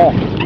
all.